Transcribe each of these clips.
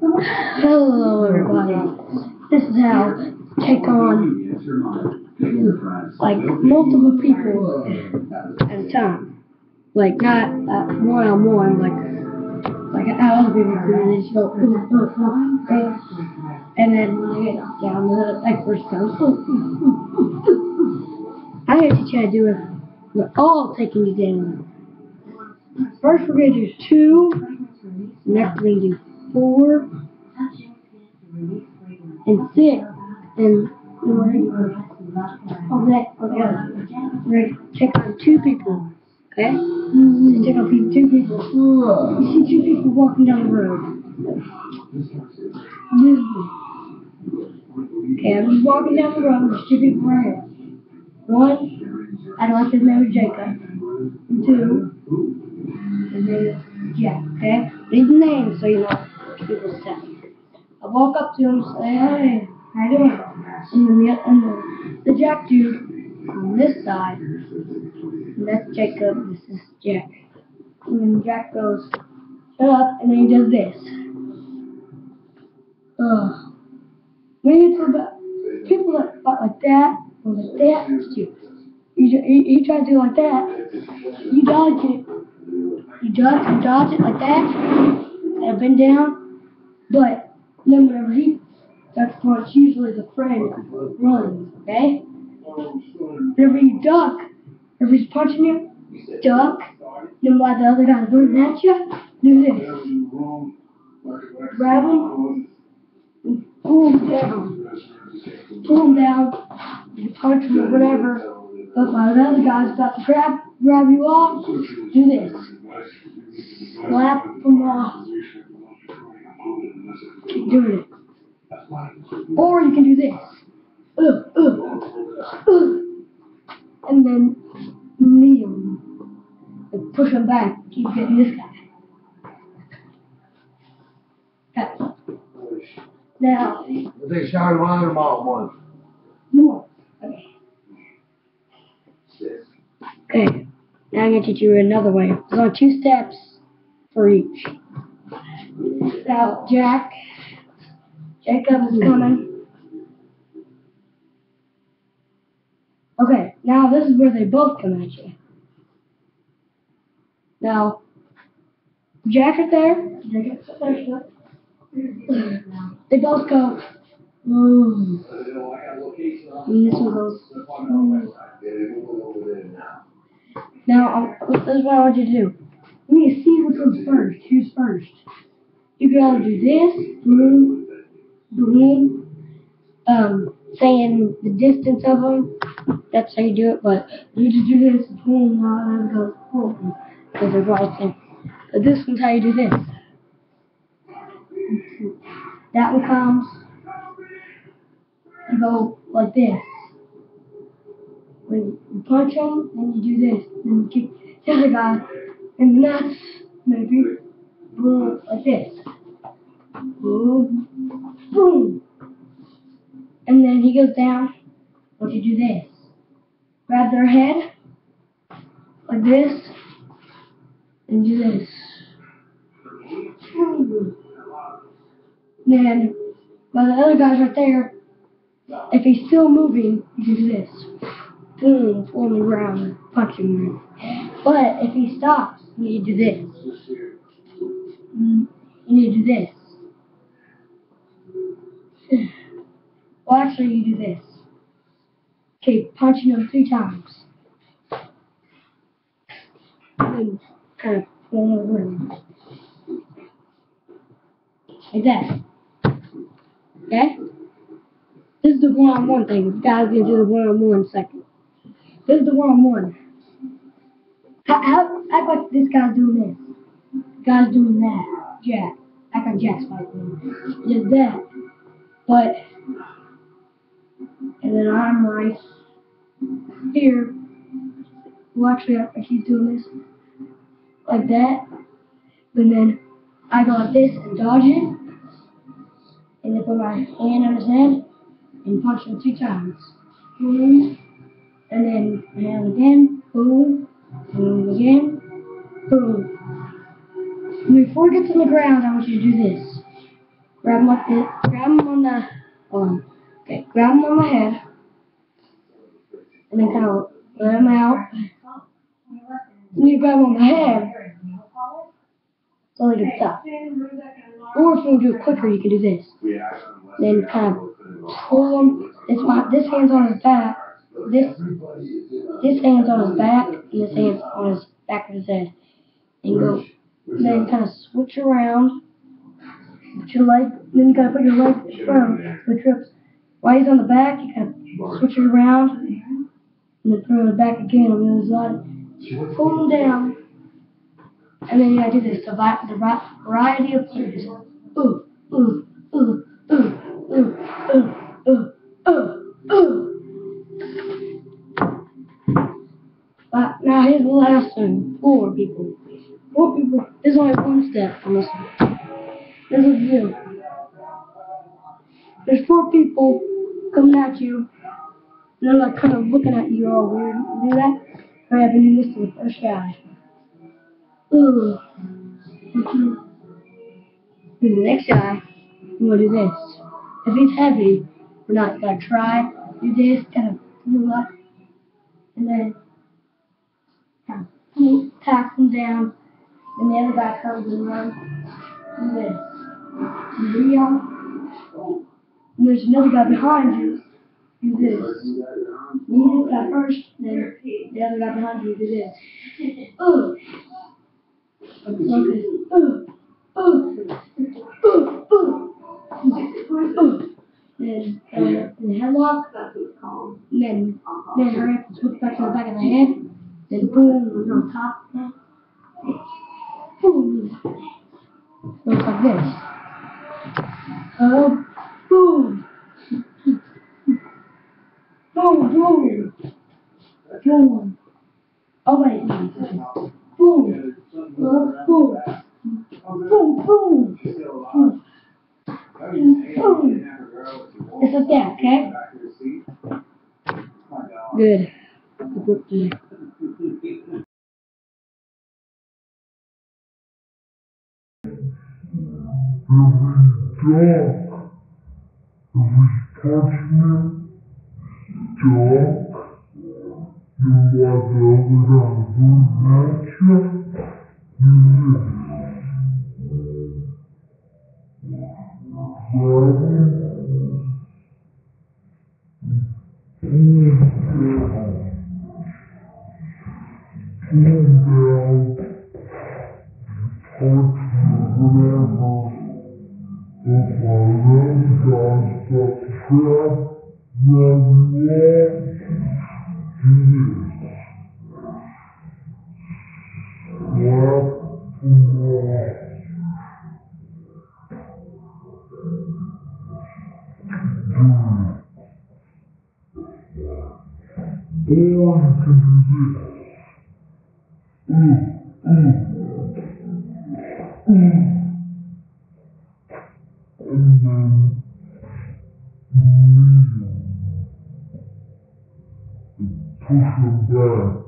Hello, everybody. This is how to take on like multiple people at a time. Like not uh, one on one, like like how other people ooh, ooh, ooh, ooh. and then when get down, to the. Ooh, ooh, ooh, ooh. I'm gonna teach you how to do it. We're all taking you down. First, we're gonna do two. Next, we're gonna do four and six, and we're okay, gonna take on two people, okay? Mm-hmm. Just take on two people. You see two people walking down the road. Okay, I'm just walking down the road. There's two people right here. One, I like his name is Jacob. And two, his name is Jack. Okay, these names so you know to him, say, hey, how you doing? And the, and the, the Jack dude on this side, and that's Jacob, this is Jack. And then Jack goes, shut up, and then he does this. Ugh. When you talk about people that fight like that, or like that, you. You, you, you try to do like that, you dodge it. You dodge, you dodge it like that, and down, but then whenever he that's punch, usually the friend runs, okay? Whenever you duck, if he's punching you, duck, then while the other guy's running at you, do this. Grab him, pull him down. Pull him down, you punch him or whatever, but while the other guy's about to grab, grab you off, do this. Slap him off. Keep doing it. Or you can do this. Ugh, ugh, ugh. And then knee him. And push him back. Keep getting this guy. Now, They started one of them all once. more. Okay. Okay. Now I'm going to teach you another way. There's only two steps for each. Now, Jack, Jacob is coming. Okay, now this is where they both come at you. Now, Jack is there. They both go. Ooh. And this one goes. Ooh. Now, um, this is what I want you to do. Need to see which one's first. Who's first? You either do this, boom, boom, um, saying the distance of them. That's how you do it, but you just do this, boom, and then go, boom, because they're all the. But this one's how you do this. That one comes, you go like this. When you punch them, then you do this. Then you kick the other guy the nuts, maybe, boom, like this. Goes down. What you do this? Grab their head, like this, and do this. Then, while the other guy's right there, if he's still moving, you do this. Boom, on the ground, punch him. But if he stops, you need to do this. Mm, You need to do this. Well, actually, you do this. Okay, punching him three times. And kind of over him. Like that. Okay? This is the one-on-one thing. The guy's gonna do the one-on-one second. This is the one-on-one. How, how, act like this guy's doing this. Guy's doing that. Jack. Act like Jack's fighting. Just that. But, and then I'm right here. Well, actually, I, I keep doing this. Like that. And then I go like this and dodge it. And then put my hand on his head and punch him two times. Boom. And then hand again. Boom. Boom again. Boom. And before it gets on the ground, I want you to do this. grab him like this, grab him on the, on, okay, grab him on my head, and then kind of let him out. You need to grab him on my head, so can stop. Or if you want to do it quicker, you can do this. Then kind of pull him. This my this hand's on his back. This this hand's on his back, and this hand's on his back of his head. And go. Then kind of switch around. Put your leg. Then you gotta put your leg around. Switch trips. While he's on the back, you kind of switch it around, and then put it on the back again on the other side. Pull him down. And then you gotta do this, the, vi- the ri- variety of poses. Ooh, ooh, ooh, ooh, ooh, ooh, ooh, ooh, ooh. But now here's the last one. Four people. Four people. There's only one step on this one. This is you. There's four people coming at you. And they're like kind of looking at you all weird. You do that? Up and do this to the first guy. Ooh. Then the next guy, want to do this. If he's heavy, we're not gonna try. Do this, kind of pull up, and then kind of pull, tap him down, and the other guy comes and runs. Do this. Do y'all? And there's another guy behind you. Do this. You do that first, then the other guy behind you do this. Ooh. Okay. Ooh. Ooh. Ooh. Ooh. Ooh. Then, uh, then headlock. Then, then hurry up and switch back to the back of the head. Then boom, on top. Boom. Looks like this. Uh, boom. Boom, boom. Boom. Oh wait, no. Boom. Uh, boom. Boom, boom. Boom. Boom. It's like that, okay? Good. Good. Every dog, every Восточном так была добра задача Thank you. uporządza się na mnie jest. Jak umrę. on to do this. Mm, mm, mm. Push him back. Keep getting this guy.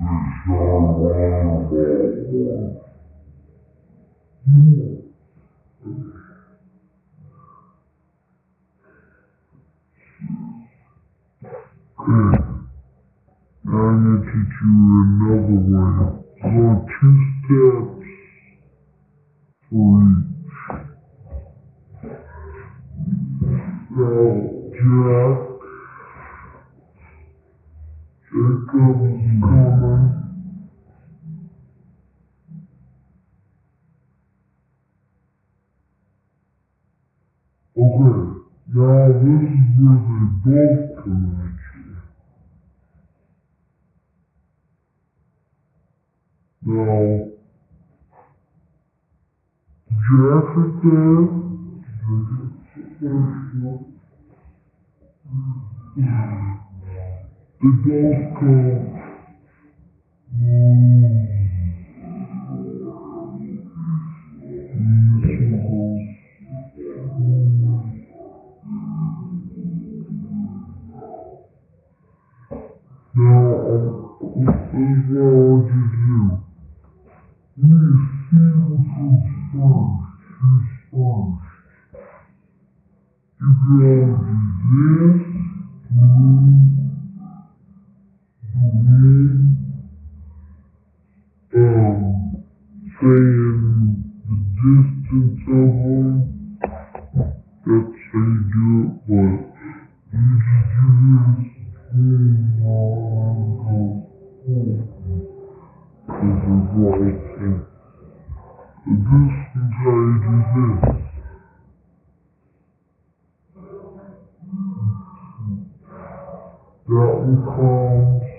Now, this young man will more. Good. Now I'm gonna teach you another way. Go two steps for each. Now, Jack. Jacob is coming. Okay, now this is where they both come will Jupiter the Gulf Coast Now, I will give you saying the distance of them. That one